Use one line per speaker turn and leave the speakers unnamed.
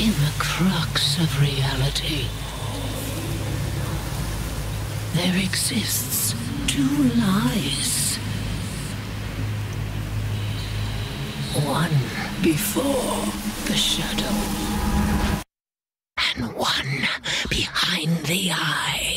In the crux of reality, there exists two lies. One before the shadow, and one behind the eye.